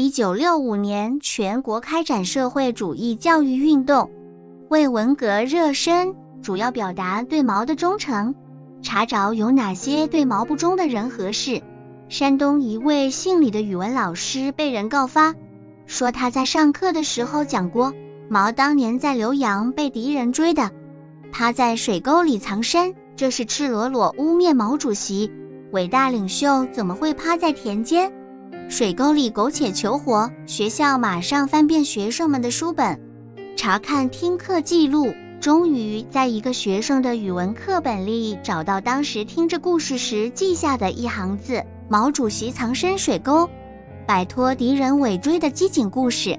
一九六五年，全国开展社会主义教育运动，为文革热身，主要表达对毛的忠诚。查找有哪些对毛不忠的人和事。山东一位姓李的语文老师被人告发，说他在上课的时候讲过，毛当年在浏阳被敌人追的，趴在水沟里藏身，这是赤裸裸污蔑毛主席。伟大领袖怎么会趴在田间、水沟里苟且求活？学校马上翻遍学生们的书本，查看听课记录。终于在一个学生的语文课本里找到当时听着故事时记下的一行字：“毛主席藏身水沟，摆脱敌人尾追的机警故事。”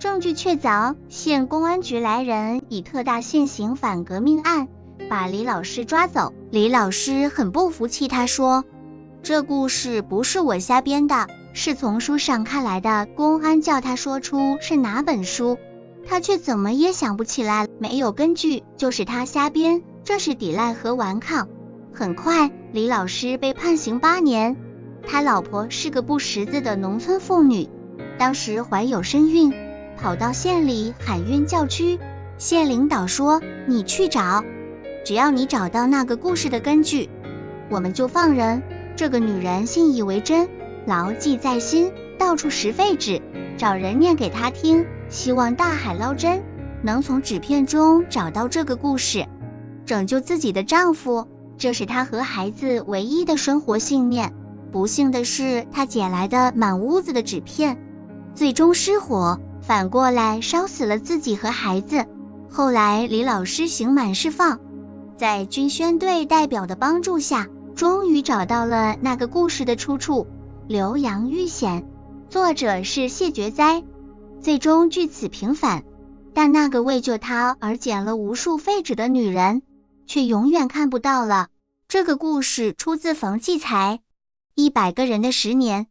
证据确凿，县公安局来人以特大现行反革命案把李老师抓走。李老师很不服气，他说：“这故事不是我瞎编的，是从书上看来的。”公安叫他说出是哪本书。他却怎么也想不起来，没有根据，就是他瞎编，这是抵赖和顽抗。很快，李老师被判刑八年。他老婆是个不识字的农村妇女，当时怀有身孕，跑到县里喊冤叫屈。县领导说：“你去找，只要你找到那个故事的根据，我们就放人。”这个女人信以为真，牢记在心，到处拾废纸，找人念给她听。希望大海捞针，能从纸片中找到这个故事，拯救自己的丈夫，这是她和孩子唯一的生活信念。不幸的是，她捡来的满屋子的纸片，最终失火，反过来烧死了自己和孩子。后来，李老师刑满释放，在军宣队代表的帮助下，终于找到了那个故事的出处——《浏阳遇险》，作者是谢觉哉。最终据此平反，但那个为救他而捡了无数废纸的女人，却永远看不到了。这个故事出自冯骥才，《一百个人的十年》。